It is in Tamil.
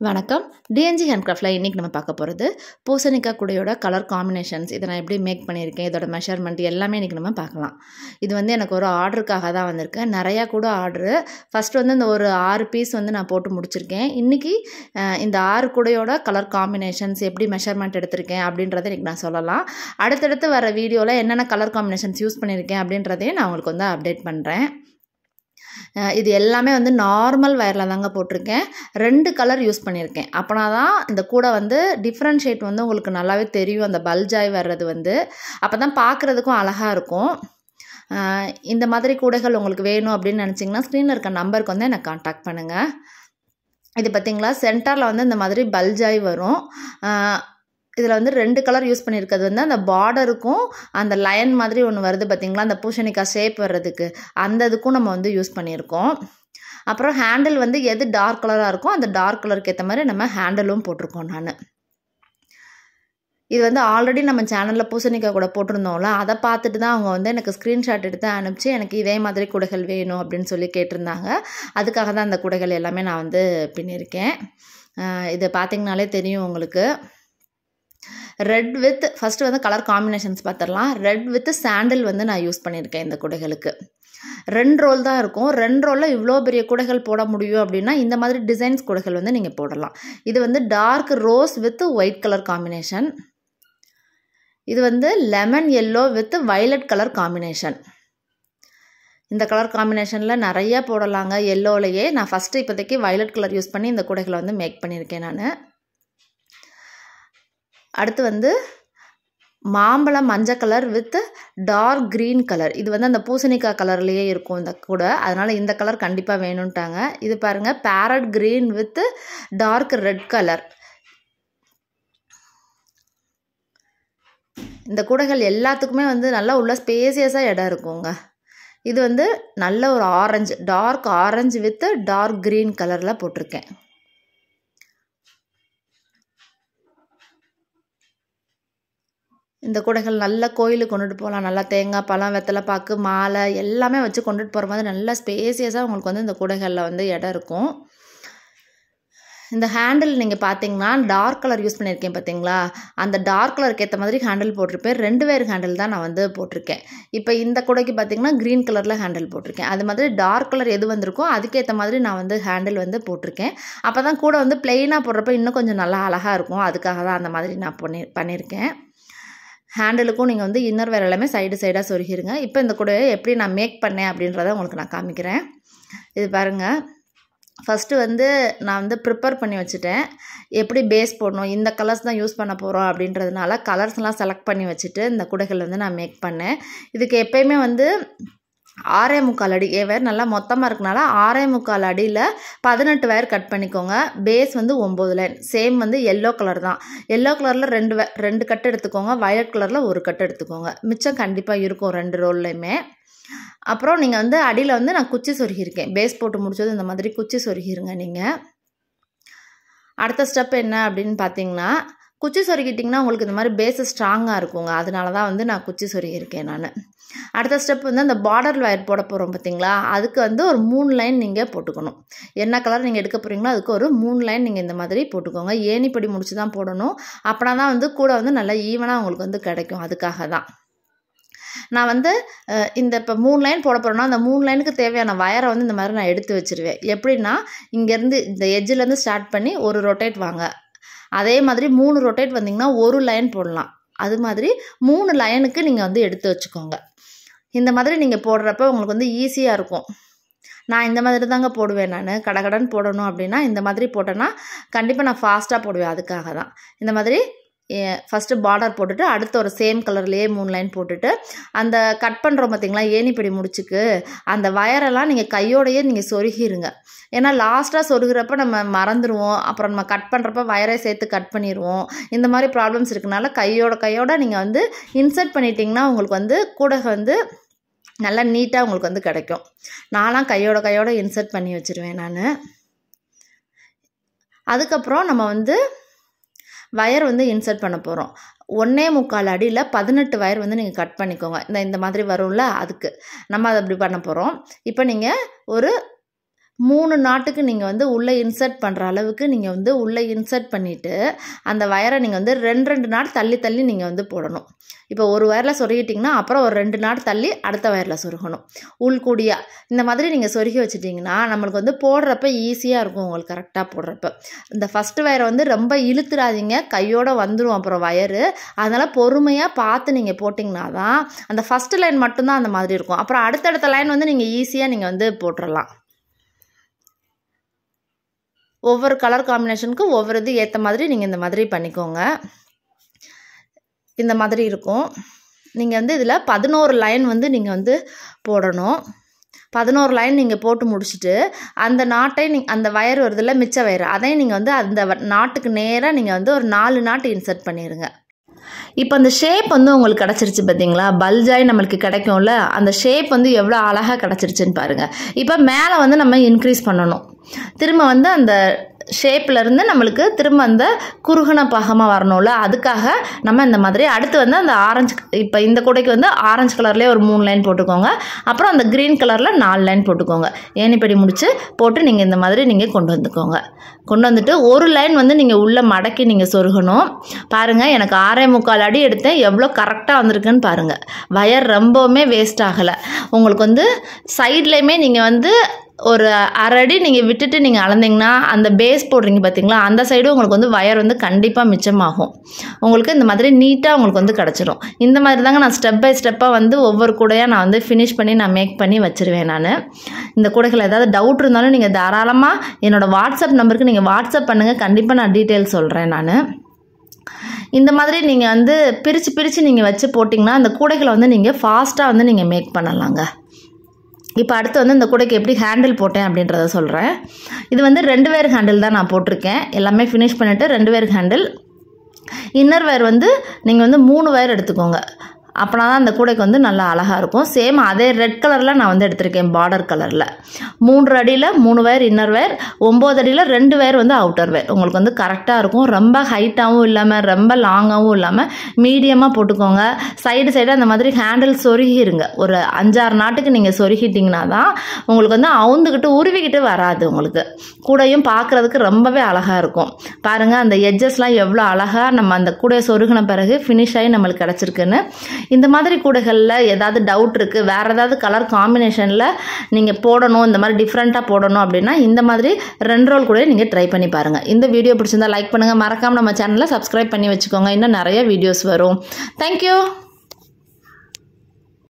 வணக்கம். டிஎன்ஜி ஹேண்ட்கிராஃப்டில் இன்றைக்கி நம்ம பார்க்க போகிறது பூசணிக்காய் கூடையோட கலர் காம்பினேஷன்ஸ் இதை நான் எப்படி மேக் பண்ணியிருக்கேன் இதோட மெஷர்மெண்ட் எல்லாமே இன்றைக்கி நம்ம பார்க்கலாம். இது வந்து எனக்கு ஒரு ஆர்டருக்காக தான் வந்திருக்கேன் நிறையா கூட ஆர்டரு ஃபஸ்ட் வந்து இந்த ஒரு ஆறு பீஸ் வந்து நான் போட்டு முடிச்சிருக்கேன். இன்றைக்கி இந்த ஆறு கூடையோட கலர் காம்பினேஷன்ஸ் எப்படி மெஷர்மெண்ட் எடுத்திருக்கேன் அப்படின்றத இன்றைக்கி நான் சொல்லலாம். அடுத்தடுத்து வர வீடியோவில் என்னென்ன கலர் காம்பினேஷன்ஸ் யூஸ் பண்ணியிருக்கேன் அப்படின்றதையும் நான் உங்களுக்கு வந்து அப்டேட் பண்ணுறேன் இது எல்லாமே வந்து நார்மல் வயரில் தாங்க போட்டிருக்கேன். ரெண்டு கலர் யூஸ் பண்ணியிருக்கேன். அப்போனா தான் இந்த கூடை வந்து டிஃப்ரெண்ட் ஷேட் வந்து உங்களுக்கு நல்லாவே தெரியும் அந்த பல்ஜாய் வர்றது வந்து. அப்போ தான் பார்க்குறதுக்கும் அழகாக இருக்கும் இந்த மாதிரி கூடைகள் உங்களுக்கு வேணும் அப்படின்னு நினச்சிங்கன்னா ஸ்க்ரீனில் இருக்க நம்பருக்கு வந்து எனக்கு காண்டாக்ட் பண்ணுங்கள் இது பார்த்தீங்களா சென்டரில் வந்து இந்த மாதிரி பல்ஜாய் வரும். இதில் வந்து ரெண்டு கலர் யூஸ் பண்ணியிருக்கிறது வந்து அந்த பார்டருக்கும் அந்த லைன் மாதிரி ஒன்று வருது பார்த்தீங்களா அந்த பூசணிக்காய் ஷேப் வர்றதுக்கு. அந்த இதுக்கும் நம்ம வந்து யூஸ் பண்ணியிருக்கோம் அப்புறம் ஹேண்டில் வந்து எது டார்க் கலராக இருக்கோ அந்த டார்க் கலருக்கு ஏற்ற மாதிரி நம்ம ஹேண்டிலும் போட்டிருக்கோம் நான். இது வந்து ஆல்ரெடி நம்ம சேனலில் பூசணிக்காய் கூட போட்டிருந்தோம்ல அதை பார்த்துட்டு தான் அவங்க வந்து எனக்கு ஸ்க்ரீன்ஷாட் எடுத்து அனுப்பிச்சு எனக்கு இதே மாதிரி குடைகள் வேணும் அப்படின்னு சொல்லி கேட்டிருந்தாங்க. அதுக்காக தான் அந்த குடைகள் எல்லாமே நான் வந்து பின்னிருக்கேன். இதை பார்த்தீங்கனாலே தெரியும் உங்களுக்கு. ரெட் வித் ஃபஸ்ட்டு வந்து கலர் காம்பினேஷன்ஸ் பார்த்துடலாம். ரெட் வித் சாண்டில் வந்து நான் யூஸ் பண்ணியிருக்கேன் இந்த குடைகளுக்கு. ரெண்டு ரோல் தான் இருக்கும். ரெண்டு ரோலில் இவ்வளோ பெரிய குடைகள் போட முடியும் அப்படின்னா இந்த மாதிரி டிசைன்ஸ் குடைகள் வந்து நீங்கள் போடலாம். இது வந்து dark rose with white colour combination இது வந்து lemon yellow with violet colour combination இந்த கலர் காம்பினேஷனில் நிறையா போடலாங்க. எல்லோலையே நான் ஃபஸ்ட்டு இப்போதைக்கு வயலட் கலர் யூஸ் பண்ணி இந்த குடைகளை வந்து மேக் பண்ணியிருக்கேன் நான். அடுத்து வந்து மாம்பழம் மஞ்சள் colour with dark green colour இது வந்து அந்த பூசணிக்காய் கலர்லேயே இருக்கும் இந்த கூட. அதனால் இந்த கலர் கண்டிப்பாக வேணும்ட்டாங்க. இது பாருங்கள் parrot green with dark red colour இந்த கூடைகள் எல்லாத்துக்குமே வந்து நல்லா உள்ள ஸ்பேசியஸாக இடம் இருக்குங்க. இது வந்து நல்ல ஒரு orange dark orange with dark green கலரில் போட்டிருக்கேன். இந்த கூடைகள் நல்ல கோயிலுக்கு கொண்டுட்டு போகலாம். நல்லா தேங்காய் பழம் வெத்தலை பாக்கு மாலை எல்லாமே வச்சு கொண்டுட்டு போகிற மாதிரி நல்லா ஸ்பேசியஸாக உங்களுக்கு வந்து இந்த கூடைகளில் வந்து இடம் இருக்கும். இந்த ஹேண்டில் நீங்கள் பார்த்தீங்கன்னா டார்க் கலர் யூஸ் பண்ணியிருக்கேன் பார்த்தீங்களா அந்த டார்க் கலருக்கு ஏற்ற மாதிரி ஹேண்டில் போட்டிருப்பேன். ரெண்டு பேர் ஹேண்டில் தான் நான் வந்து போட்டிருக்கேன். இப்போ இந்த குடைக்கு பார்த்தீங்கன்னா க்ரீன் கலரில் ஹேண்டில் போட்டிருக்கேன். அது மாதிரி டார்க் கலர் எது வந்திருக்கோ அதுக்கேற்ற மாதிரி நான் வந்து ஹேண்டில் வந்து போட்டிருக்கேன். அப்போ தான் கூட வந்து பிளெயினாக போடுறப்ப இன்னும் கொஞ்சம் நல்லா அழகாக இருக்கும். அதுக்காக தான் அந்த மாதிரி நான் பண்ணி பண்ணியிருக்கேன். ஹேண்டிலுக்கும் நீங்கள் வந்து இன்னர் வேறு எல்லாமே சைடு சைடாக சொருகிருங்க. இப்போ இந்த குடையை எப்படி நான் மேக் பண்ணேன் அப்படின்றத உங்களுக்கு நான் காமிக்கிறேன். இது பாருங்கள் ஃபஸ்ட்டு வந்து நான் வந்து ப்ரிப்பேர் பண்ணி வச்சுட்டேன். எப்படி பேஸ் போடணும் இந்த கலர்ஸ் தான் யூஸ் பண்ண போகிறோம் அப்படின்றதுனால கலர்ஸ்லாம் செலக்ட் பண்ணி வச்சுட்டு இந்த குடைகள் வந்து நான் மேக் பண்ணேன். இதுக்கு எப்போயுமே வந்து ஆறே முக்கால் அடி. ஏ வயர் நல்லா மொத்தமாக இருக்கனால ஆறே முக்கால் அடியில் பதினெட்டு வயர் கட் பண்ணிக்கோங்க. பேஸ் வந்து ஒம்பது லைன் சேம் வந்து எல்லோ கலர் தான். எல்லோ கலரில் ரெண்டு ரெண்டு கட்டு எடுத்துக்கோங்க. வயலட் கலரில் ஒரு கட்டு எடுத்துக்கோங்க. மிச்சம் கண்டிப்பாக இருக்கும் ரெண்டு ரோல்லையுமே அப்புறம் நீங்கள் வந்து அடியில் வந்து நான் குச்சி சொருகியிருக்கேன். பேஸ் போட்டு முடிச்சது இந்த மாதிரி குச்சி சொருகிருங்க நீங்கள் அடுத்த ஸ்டெப் என்ன அப்படின்னு பார்த்தீங்கன்னா குச்சி சொருகிட்டிங்கன்னா உங்களுக்கு இந்த மாதிரி பேஸு ஸ்ட்ராங்காக இருக்குங்க. அதனால தான் வந்து நான் குச்சி சொருகியிருக்கேன் நான். அடுத்த ஸ்டெப் வந்து அந்த பார்டர் ஒயர் போட போகிறோம் பார்த்தீங்களா அதுக்கு வந்து ஒரு மூணு லைன் நீங்கள் போட்டுக்கணும். என்ன கலர் நீங்கள் எடுக்க போகிறீங்களோ அதுக்கு ஒரு மூணு லைன் நீங்கள் இந்த மாதிரி போட்டுக்கோங்க. ஏணிப்படி முடிச்சு தான் போடணும். அப்படின்னா தான் வந்து கூட வந்து நல்லா ஈவனாக உங்களுக்கு வந்து கிடைக்கும். அதுக்காக தான் நான் வந்து இந்த இப்போ மூணு லைன் போட போகிறேன்னா அந்த மூணு லைனுக்கு தேவையான வயரை வந்து இந்த மாதிரி நான் எடுத்து வச்சுருவேன். எப்படின்னா இங்கேருந்து இந்த எஜ்ஜிலேருந்து ஸ்டார்ட் பண்ணி ஒரு ரொட்டேட் வாங்க. அதே மாதிரி மூணு ரொட்டேட் வந்தீங்கன்னா ஒரு லைன் போடலாம். அது மாதிரி மூணு லைனுக்கு நீங்கள் வந்து எடுத்து வச்சுக்கோங்க. இந்த மாதிரி நீங்கள் போடுறப்ப உங்களுக்கு வந்து ஈஸியாக இருக்கும். நான் இந்த மாதிரி தாங்க போடுவேன் நான். கடகடன் போடணும் அப்படின்னா இந்த மாதிரி போட்டேன்னா கண்டிப்பாக நான் ஃபாஸ்ட்டாக போடுவேன். அதுக்காக தான் இந்த மாதிரி ஃபஸ்ட்டு பார்டர் போட்டுட்டு அடுத்த ஒரு சேம் கலர்லேயே மூணு லைன் போட்டுட்டு அந்த கட் பண்ணுறோம் பார்த்தீங்களா ஏணிப்படி முடிச்சுக்கு அந்த வயரெல்லாம் நீங்கள் கையோடையே நீங்கள் சொருகிருங்க. ஏன்னா லாஸ்ட்டாக சொருகிறப்ப நம்ம மறந்துடுவோம் அப்புறம் நம்ம கட் பண்ணுறப்ப வயரை சேர்த்து கட் பண்ணிடுவோம் இந்த மாதிரி ப்ராப்ளம்ஸ் இருக்கனால கையோட கையோட நீங்கள் வந்து இன்சர்ட் பண்ணிட்டீங்கன்னா உங்களுக்கு வந்து கூட வந்து நல்லா நீட்டாக உங்களுக்கு வந்து கிடைக்கும். நான்லாம் கையோட கையோட இன்சர்ட் பண்ணி வச்சுருவேன் நான். அதுக்கப்புறம் நம்ம வந்து வயர் வந்து இன்சர்ட் பண்ண போகிறோம் ஒன்றே முக்கால் அடியில் பதினெட்டு வயர் வந்து நீங்கள் கட் பண்ணிக்கோங்க. இந்த இந்த மாதிரி வரும்ல அதுக்கு. நம்ம அதை அப்படி பண்ண போகிறோம் இப்போ நீங்கள் ஒரு மூணு நாட்டுக்கு நீங்கள் வந்து உள்ளே இன்சர்ட் பண்ணுற அளவுக்கு நீங்கள் வந்து உள்ளே இன்சர்ட் பண்ணிவிட்டு அந்த வயரை நீங்கள் வந்து ரெண்டு ரெண்டு நாட் தள்ளி தள்ளி நீங்கள் வந்து போடணும். இப்போ ஒரு வயரில் சொருகிட்டிங்கன்னா அப்புறம் ஒரு ரெண்டு நாட் தள்ளி அடுத்த வயரில் சொருகணும். உள்கூடியா இந்த மாதிரி நீங்கள் சொருகி வச்சிட்டிங்கன்னா நம்மளுக்கு வந்து போடுறப்ப ஈஸியாக இருக்கும் உங்களுக்கு கரெக்டாக போடுறப்ப. இந்த ஃபஸ்ட்டு வயரை வந்து ரொம்ப இழுத்துடாதீங்க கையோடு வந்துடும் அப்புறம் வயரு அதனால் பொறுமையாக பார்த்து நீங்கள் போட்டிங்கன்னா தான் அந்த ஃபஸ்ட்டு லைன் மட்டும்தான் அந்த மாதிரி இருக்கும். அப்புறம் அடுத்தடுத்த லைன் வந்து நீங்கள் ஈஸியாக நீங்கள் வந்து போட்டுடலாம் ஒவ்வொரு கலர் காம்பினேஷனுக்கும் ஒவ்வொரு இது ஏற்ற மாதிரி நீங்கள் இந்த மாதிரி பண்ணிக்கோங்க. இந்த மாதிரி இருக்கும். நீங்கள் வந்து இதில் பதினோரு லைன் வந்து நீங்கள் வந்து போடணும். பதினோரு லைன் நீங்கள் போட்டு முடிச்சுட்டு அந்த நாட்டை நீ அந்த வயர் வருதுல்ல மிச்ச வயர் அதையும் நீங்கள் வந்து அந்த வ- நாட்டுக்கு நேராக நீங்கள் வந்து ஒரு நாலு நாட்டு இன்சர்ட் பண்ணிடுங்க இப்போ அந்த ஷேப் வந்து உங்களுக்கு கிடச்சிருச்சு பார்த்தீங்களா பல்ஜாய் நம்மளுக்கு கிடைக்கும்ல அந்த ஷேப் வந்து எவ்வளோ அழகாக கிடச்சிருச்சுன்னு பாருங்கள் இப்போ மேலே வந்து நம்ம இன்க்ரீஸ் பண்ணணும். திரும்ப வந்து அந்த ஷேப்லேருந்து நம்மளுக்கு திரும்ப அந்த குறுகுன பாகமாக வரணும்ல? அதுக்காக நம்ம இந்த மாதிரி அடுத்து வந்து அந்த ஆரஞ்சு இப்போ இந்த கூடைக்கு வந்து ஆரஞ்சு கலர்லேயே ஒரு மூணு லைன் போட்டுக்கோங்க. அப்புறம் அந்த க்ரீன் கலரில் நாலு லைன் போட்டுக்கோங்க. ஏணிப்படி முடித்து போட்டு நீங்கள் இந்த மாதிரி நீங்கள் கொண்டு வந்துக்கோங்க. கொண்டு வந்துட்டு ஒரு லைன் வந்து நீங்கள் உள்ளே மடக்கி நீங்கள் சொருகணும். பாருங்கள் எனக்கு ஆறே முக்கால் அடி எடுத்தேன். எவ்வளோ கரெக்டாக வந்திருக்குன்னு பாருங்கள் வயர் ரொம்பவுமே வேஸ்ட் ஆகலை. உங்களுக்கு வந்து சைட்லேயுமே நீங்கள் வந்து ஒரு அரை அடி நீங்கள் விட்டுட்டு நீங்கள் அளந்தீங்கன்னா அந்த பேஸ் போடுறீங்க பார்த்தீங்களா அந்த சைடு உங்களுக்கு வந்து வயர் வந்து கண்டிப்பாக மிச்சமாகும். உங்களுக்கு இந்த மாதிரி நீட்டாக உங்களுக்கு வந்து கிடச்சிரும். இந்த மாதிரி தாங்க நான் ஸ்டெப் பை ஸ்டெப்பாக வந்து ஒவ்வொரு கூடையாக நான் வந்து ஃபினிஷ் பண்ணி நான் மேக் பண்ணி வச்சுருவேன் நான். இந்த கூடைகள் ஏதாவது டவுட் இருந்தாலும் நீங்கள் தாராளமாக என்னோடய வாட்ஸ்அப் நம்பருக்கு நீங்கள் வாட்ஸ்அப் பண்ணுங்கள் கண்டிப்பாக நான் டீட்டெயில் சொல்கிறேன் நான். இந்த மாதிரி நீங்கள் வந்து பிரித்து பிரித்து நீங்கள் வச்சு போட்டிங்கன்னா அந்த கூடைகளை வந்து நீங்கள் ஃபாஸ்ட்டாக வந்து நீங்கள் மேக் பண்ணலாங்க. இப்போ அடுத்து வந்து இந்த கூடைக்கு எப்படி ஹேண்டில் போட்டேன் அப்படின்றத சொல்கிறேன் இது வந்து ரெண்டு வேர் ஹேண்டில் தான் நான் போட்டிருக்கேன். எல்லாமே ஃபினிஷ் பண்ணிவிட்டு ரெண்டு வேர் ஹேண்டில் இன்னர் வேர் வந்து நீங்கள் வந்து மூணு வேர் எடுத்துக்கோங்க. அப்போனா தான் அந்த கூடைக்கு வந்து நல்லா அழகாக இருக்கும். சேம் அதே ரெட் கலரில் நான் வந்து எடுத்திருக்கேன் பார்டர் கலரில் மூன்று அடியில் மூணு வேர் இன்னர் வேர் ஒம்பது அடியில் ரெண்டு வேர் வந்து அவுட்டர் வேர் உங்களுக்கு வந்து கரெக்டாக இருக்கும். ரொம்ப ஹைட்டாகவும் இல்லாமல் ரொம்ப லாங்காகவும் இல்லாமல் மீடியமாக போட்டுக்கோங்க. சைடு சைடு அந்த மாதிரி ஹேண்டில் சொருகிருங்க. ஒரு அஞ்சாறு நாட்டுக்கு நீங்கள் சொருகிட்டிங்கன்னா தான் உங்களுக்கு வந்து அவுந்துக்கிட்டு உருவிக்கிட்டு வராது உங்களுக்கு. கூடையும் பார்க்குறதுக்கு ரொம்பவே அழகாக இருக்கும். பாருங்கள் அந்த எட்ஜஸ்லாம் எவ்வளோ அழகாக நம்ம அந்த கூடையை சொருகின பிறகு ஃபினிஷ் ஆகி நம்மளுக்கு கிடச்சிருக்குன்னு. இந்த மாதிரி கூடைகளில் ஏதாவது டவுட் இருக்குது வேறு ஏதாவது கலர் காம்பினேஷனில் நீங்கள் போடணும் இந்த மாதிரி டிஃப்ரெண்ட்டாக போடணும் அப்படின்னா இந்த மாதிரி ரெண்டு ரோல் கூட நீங்கள் ட்ரை பண்ணி பாருங்கள் இந்த வீடியோ பிடிச்சிருந்தா லைக் பண்ணுங்கள் மறக்காமல் நம்ம சேனலை சப்ஸ்கிரைப் பண்ணி வச்சுக்கோங்க. இன்னும் நிறைய வீடியோஸ் வரும். தேங்க்யூ